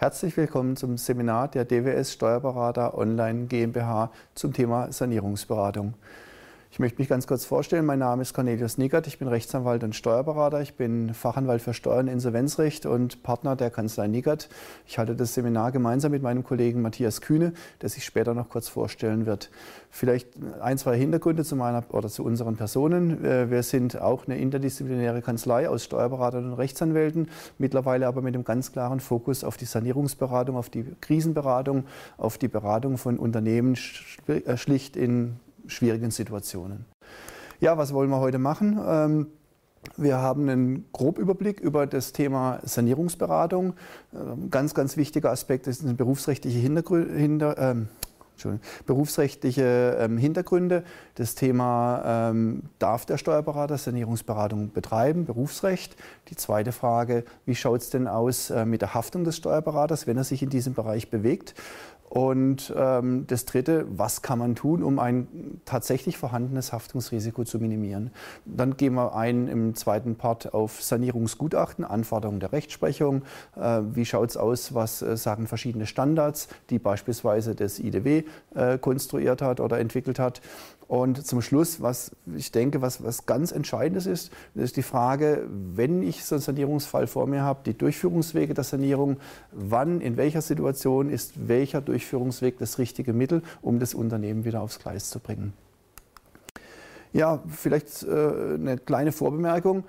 Herzlich willkommen zum Seminar der DWS Steuerberater Online GmbH zum Thema Sanierungsberatung. Ich möchte mich ganz kurz vorstellen. Mein Name ist Cornelius Nickert. Ich bin Rechtsanwalt und Steuerberater. Ich bin Fachanwalt für Steuern und Insolvenzrecht und Partner der Kanzlei Nickert. Ich halte das Seminar gemeinsam mit meinem Kollegen Matthias Kühne, der sich später noch kurz vorstellen wird. Vielleicht ein, zwei Hintergründe zu meiner oder zu unseren Personen. Äh, wir sind auch eine interdisziplinäre Kanzlei aus Steuerberatern und Rechtsanwälten, mittlerweile aber mit einem ganz klaren Fokus auf die Sanierungsberatung, auf die Krisenberatung, auf die Beratung von Unternehmen äh, schlicht in schwierigen Situationen. Ja, was wollen wir heute machen? Ähm, wir haben einen Grobüberblick über das Thema Sanierungsberatung. Ähm, ganz, ganz wichtiger Aspekt ist eine berufsrechtliche Hintergründe. Berufsrechtliche ähm, Hintergründe. Das Thema, ähm, darf der Steuerberater Sanierungsberatung betreiben, Berufsrecht. Die zweite Frage, wie schaut es denn aus äh, mit der Haftung des Steuerberaters, wenn er sich in diesem Bereich bewegt? Und ähm, das Dritte, was kann man tun, um ein tatsächlich vorhandenes Haftungsrisiko zu minimieren? Dann gehen wir ein im zweiten Part auf Sanierungsgutachten, Anforderungen der Rechtsprechung. Äh, wie schaut es aus, was äh, sagen verschiedene Standards, die beispielsweise das IDW äh, konstruiert hat oder entwickelt hat? Und zum Schluss, was ich denke, was, was ganz Entscheidendes ist, ist die Frage, wenn ich so einen Sanierungsfall vor mir habe, die Durchführungswege der Sanierung, wann, in welcher Situation ist welcher Durchführungsweg das richtige Mittel, um das Unternehmen wieder aufs Gleis zu bringen. Ja, vielleicht äh, eine kleine Vorbemerkung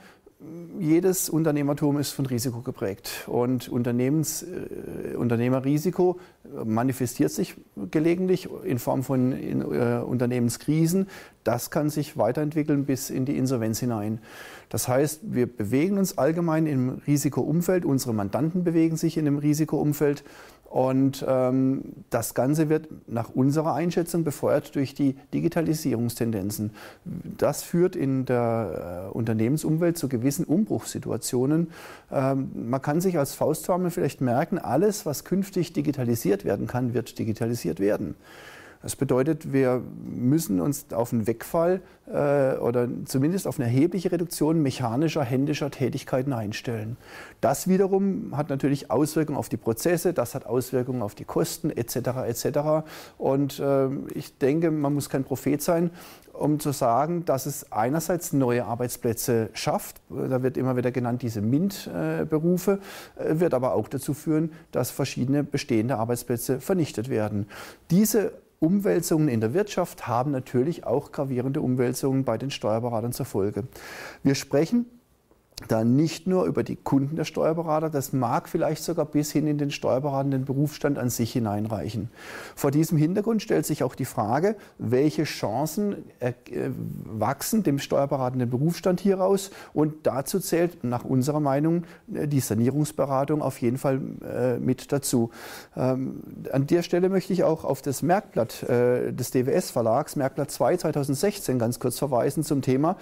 jedes Unternehmertum ist von Risiko geprägt und Unternehmens, äh, Unternehmerrisiko manifestiert sich gelegentlich in Form von in, äh, Unternehmenskrisen. Das kann sich weiterentwickeln bis in die Insolvenz hinein. Das heißt, wir bewegen uns allgemein im Risikoumfeld, unsere Mandanten bewegen sich in dem Risikoumfeld und ähm, das Ganze wird nach unserer Einschätzung befeuert durch die Digitalisierungstendenzen. Das führt in der äh, Unternehmensumwelt zu gewissen Umbruchssituationen. Ähm, man kann sich als Faustformel vielleicht merken, alles, was künftig digitalisiert werden kann, wird digitalisiert werden. Das bedeutet, wir müssen uns auf einen Wegfall äh, oder zumindest auf eine erhebliche Reduktion mechanischer, händischer Tätigkeiten einstellen. Das wiederum hat natürlich Auswirkungen auf die Prozesse, das hat Auswirkungen auf die Kosten etc. etc. Und äh, ich denke, man muss kein Prophet sein, um zu sagen, dass es einerseits neue Arbeitsplätze schafft, da wird immer wieder genannt diese MINT-Berufe, äh, wird aber auch dazu führen, dass verschiedene bestehende Arbeitsplätze vernichtet werden. Diese Umwälzungen in der Wirtschaft haben natürlich auch gravierende Umwälzungen bei den Steuerberatern zur Folge. Wir sprechen da nicht nur über die Kunden der Steuerberater, das mag vielleicht sogar bis hin in den steuerberatenden Berufsstand an sich hineinreichen. Vor diesem Hintergrund stellt sich auch die Frage, welche Chancen äh, wachsen dem steuerberatenden Berufsstand hieraus und dazu zählt nach unserer Meinung äh, die Sanierungsberatung auf jeden Fall äh, mit dazu. Ähm, an der Stelle möchte ich auch auf das Merkblatt des DWS Verlags, Merkblatt 2 2016 ganz kurz verweisen zum Thema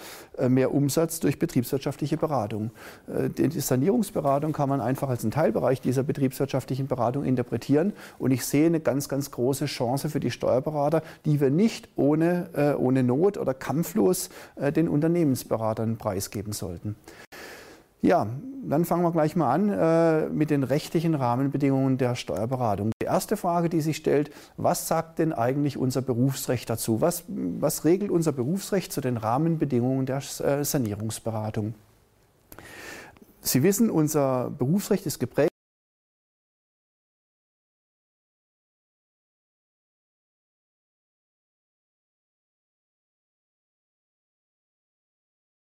mehr Umsatz durch betriebswirtschaftliche Beratung. Beratung. Äh, die Sanierungsberatung kann man einfach als einen Teilbereich dieser betriebswirtschaftlichen Beratung interpretieren. Und ich sehe eine ganz, ganz große Chance für die Steuerberater, die wir nicht ohne, äh, ohne Not oder kampflos äh, den Unternehmensberatern preisgeben sollten. Ja, dann fangen wir gleich mal an äh, mit den rechtlichen Rahmenbedingungen der Steuerberatung. Die erste Frage, die sich stellt, was sagt denn eigentlich unser Berufsrecht dazu? Was, was regelt unser Berufsrecht zu den Rahmenbedingungen der äh, Sanierungsberatung? Sie wissen, unser Berufsrecht ist geprägt